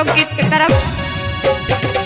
लोकगीत की तरफ़।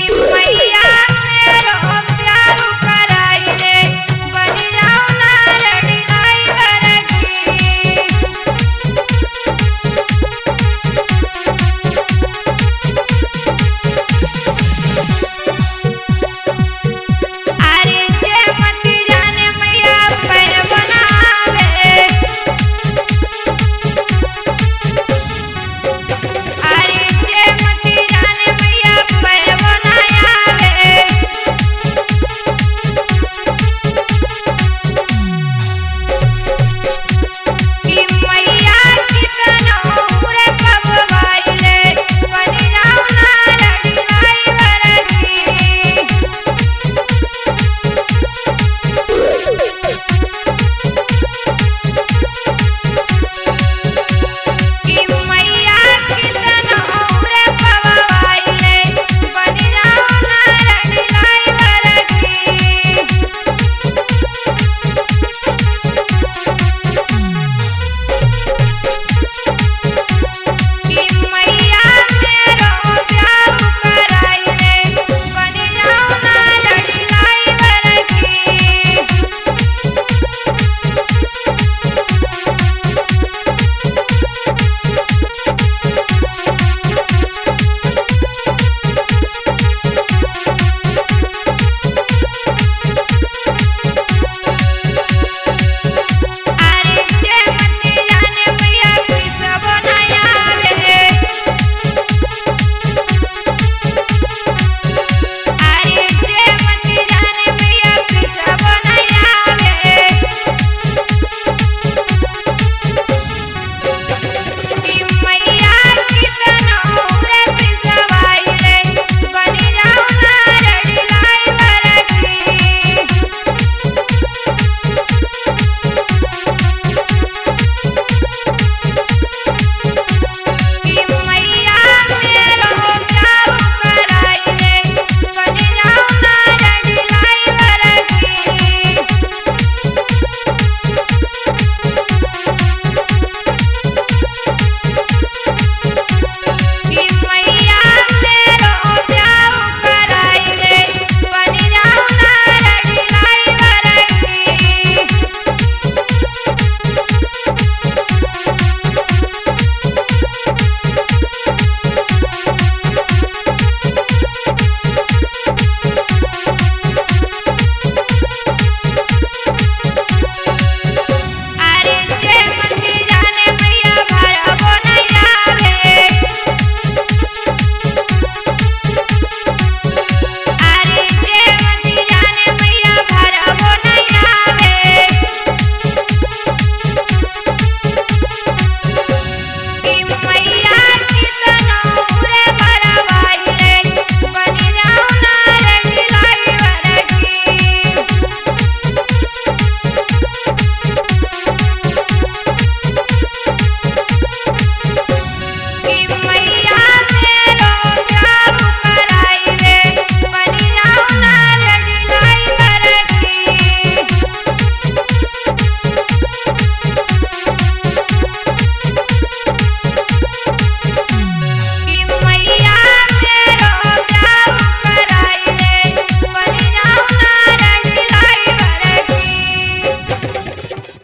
இம்மை